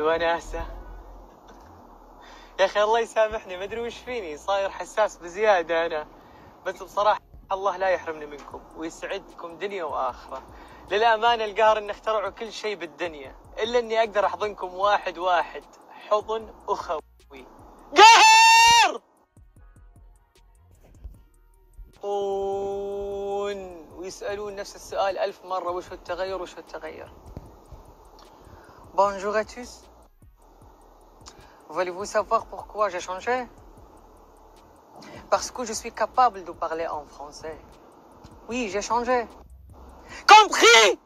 والوناسة يا أخي الله يسامحني ما أدري وش فيني صاير حساس بزيادة أنا. بس بصراحة الله لا يحرمني منكم ويسعدكم دنيا وآخرة. للأمانة القهر إن اخترعوا كل شيء بالدنيا إلا إني أقدر أحضنكم واحد واحد حضن أخوي. قهر! ويسألون نفس السؤال ألف مرة وش هو التغير وش هو التغير؟ Bonjour à tous. Voulez-vous savoir pourquoi j'ai changé? Parce que je suis capable de parler en français. Oui, j'ai changé. Compris?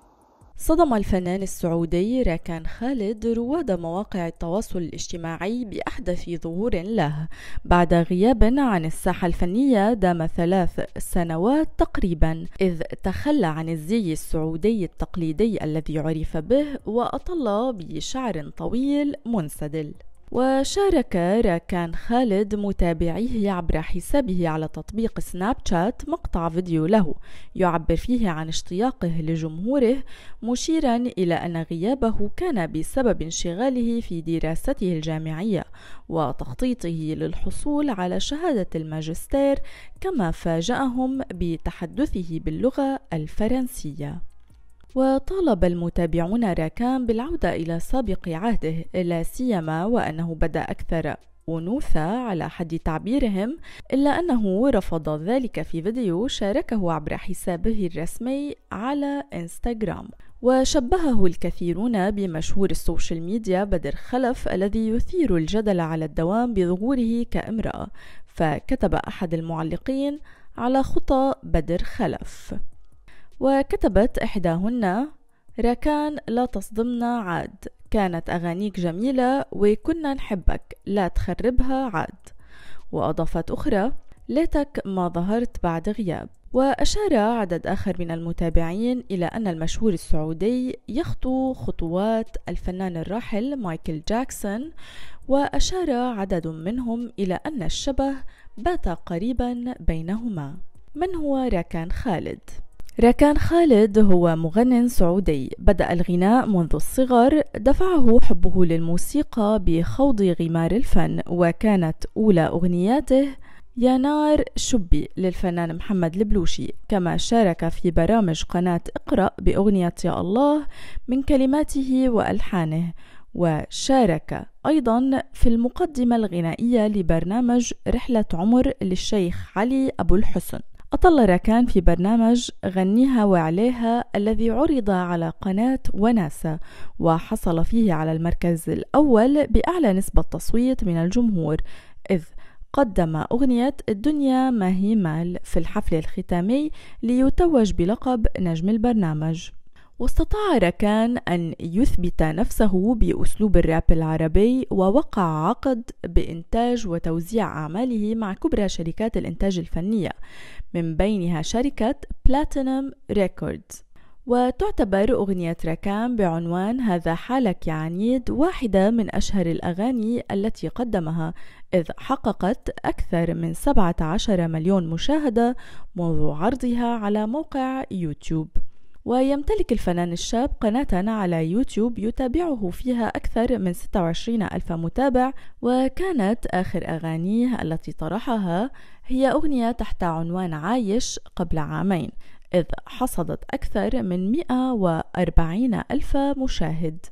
صدم الفنان السعودي راكان خالد رواد مواقع التواصل الاجتماعي بأحدث ظهور له بعد غياب عن الساحة الفنية دام ثلاث سنوات تقريبا إذ تخلى عن الزي السعودي التقليدي الذي عرف به وأطل بشعر طويل منسدل. وشارك راكان خالد متابعيه عبر حسابه على تطبيق سناب شات مقطع فيديو له يعبر فيه عن اشتياقه لجمهوره مشيرا إلى أن غيابه كان بسبب انشغاله في دراسته الجامعية وتخطيطه للحصول على شهادة الماجستير كما فاجأهم بتحدثه باللغة الفرنسية. وطالب المتابعون راكان بالعودة إلى سابق عهده لا سيما وأنه بدأ أكثر أنوثة على حد تعبيرهم إلا أنه رفض ذلك في فيديو شاركه عبر حسابه الرسمي على إنستغرام. وشبهه الكثيرون بمشهور السوشيال ميديا بدر خلف الذي يثير الجدل على الدوام بظهوره كامرأة فكتب أحد المعلقين على خطى بدر خلف. وكتبت إحداهن ركان لا تصدمنا عاد. كانت أغانيك جميلة وكنا نحبك. لا تخربها عاد. وأضافت أخرى ليتك ما ظهرت بعد غياب. وأشار عدد آخر من المتابعين إلى أن المشهور السعودي يخطو خطوات الفنان الراحل مايكل جاكسون وأشار عدد منهم إلى أن الشبه بات قريبا بينهما. من هو راكان خالد؟ راكان خالد هو مغن سعودي. بدأ الغناء منذ الصغر. دفعه حبه للموسيقى بخوض غمار الفن وكانت أولى أغنياته يا نار شبي للفنان محمد البلوشي. كما شارك في برامج قناة اقرأ بأغنية يا الله من كلماته وألحانه. وشارك أيضا في المقدمة الغنائية لبرنامج رحلة عمر للشيخ علي أبو الحسن. أطل راكان في برنامج غنيها وعليها الذي عرض على قناة وناسا وحصل فيه على المركز الأول بأعلى نسبة تصويت من الجمهور إذ قدم أغنية الدنيا ما هي مال في الحفل الختامي ليتوج بلقب نجم البرنامج. واستطاع ركان أن يثبت نفسه بأسلوب الراب العربي ووقع عقد بإنتاج وتوزيع أعماله مع كبرى شركات الإنتاج الفنية من بينها شركة بلاتينوم ريكوردز وتعتبر أغنية ركان بعنوان هذا حالك يا عنيد واحدة من أشهر الأغاني التي قدمها إذ حققت أكثر من 17 مليون مشاهدة منذ عرضها على موقع يوتيوب. ويمتلك الفنان الشاب قناة على يوتيوب يتابعه فيها أكثر من 26 ألف متابع وكانت آخر أغانيه التي طرحها هي أغنية تحت عنوان عايش قبل عامين إذ حصدت أكثر من 140 ألف مشاهد.